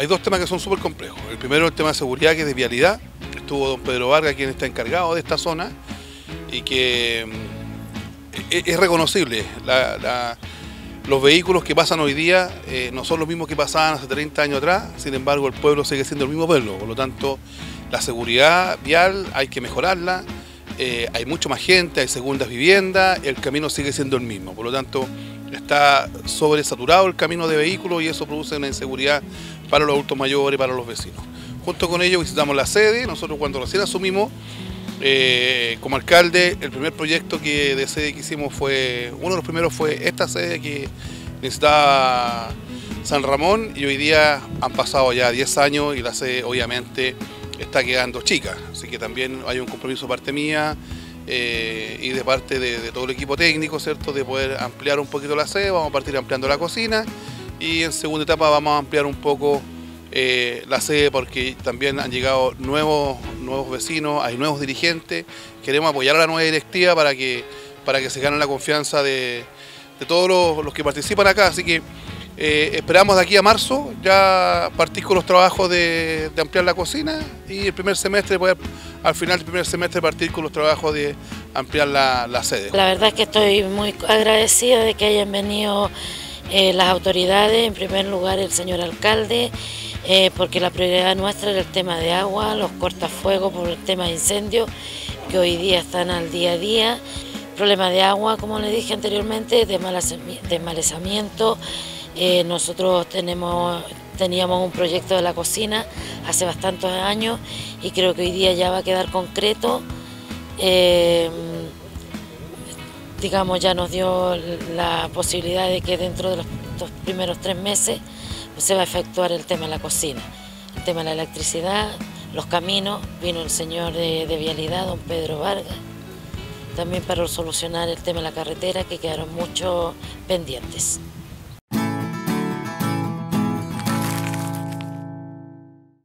hay dos temas que son súper complejos. El primero es el tema de seguridad, que es de vialidad. Estuvo don Pedro Vargas, quien está encargado de esta zona, y que mm, e-, es reconocible. los vehículos que pasan hoy día eh, no son los mismos que pasaban hace 30 años atrás, sin embargo el pueblo sigue siendo el mismo pueblo, por lo tanto la seguridad vial hay que mejorarla, eh, hay mucho más gente, hay segundas viviendas, el camino sigue siendo el mismo, por lo tanto está sobresaturado el camino de vehículos y eso produce una inseguridad para los adultos mayores, para los vecinos. Junto con ello visitamos la sede, nosotros cuando recién asumimos eh, como alcalde, el primer proyecto que de sede que hicimos fue, uno de los primeros fue esta sede que necesitaba San Ramón y hoy día han pasado ya 10 años y la sede obviamente está quedando chica, así que también hay un compromiso parte mía eh, y de parte de, todo el equipo técnico, ¿cierto? De poder ampliar un poquito la sede, vamos a partir ampliando la cocina y en segunda etapa vamos a ampliar un poco eh, la sede porque también han llegado nuevos, nuevos vecinos, hay nuevos dirigentes, queremos apoyar a la nueva directiva para que, para que se gane la confianza de, todos los, que participan acá, así que eh, esperamos de aquí a marzo ya partir con los trabajos de, ampliar la cocina y el primer semestre, al final del primer semestre, partir con los trabajos de ampliar la, sede. La verdad es que estoy muy agradecida de que hayan venido eh, las autoridades, en primer lugar el señor alcalde, eh, porque la prioridad nuestra era el tema de agua, los cortafuegos por el tema de incendios, que hoy día están al día a día. Problema de agua, como le dije anteriormente, de desmalezamiento. Eh, nosotros teníamos un proyecto de la cocina hace bastantes años y creo que hoy día ya va a quedar concreto. Eh, digamos, ya nos dio la posibilidad de que dentro de los, primeros tres meses se va a efectuar el tema de la cocina, el tema de la electricidad, los caminos, vino el señor de, de Vialidad, don Pedro Vargas, también para solucionar el tema de la carretera que quedaron muchos pendientes.